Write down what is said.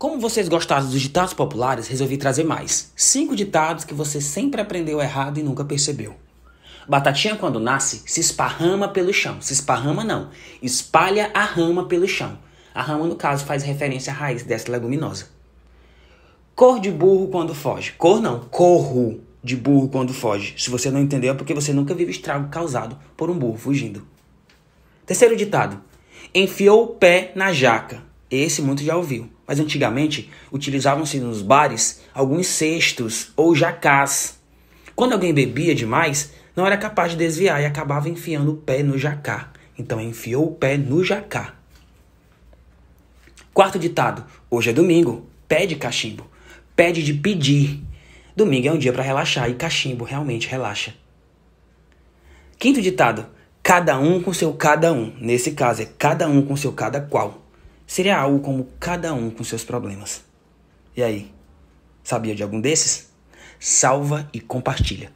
Como vocês gostaram dos ditados populares, resolvi trazer mais. Cinco ditados que você sempre aprendeu errado e nunca percebeu. Batatinha, quando nasce, se esparrama pelo chão. Se esparrama, não. Espalha a rama pelo chão. A rama, no caso, faz referência à raiz dessa leguminosa. Cor de burro quando foge. Cor não, corro de burro quando foge. Se você não entendeu, é porque você nunca viu estrago causado por um burro fugindo. Terceiro ditado. Enfiou o pé na jaca. Esse muito já ouviu. Mas antigamente utilizavam-se nos bares alguns cestos ou jacás. Quando alguém bebia demais, não era capaz de desviar e acabava enfiando o pé no jacá. Então enfiou o pé no jacá. Quarto ditado: hoje é domingo, pede cachimbo. Pede de pedir. Domingo é um dia para relaxar e cachimbo realmente relaxa. Quinto ditado: cada um com seu cada um. Nesse caso é cada um com seu cada qual. Seria algo como cada um com seus problemas. E aí, sabia de algum desses? Salva e compartilha.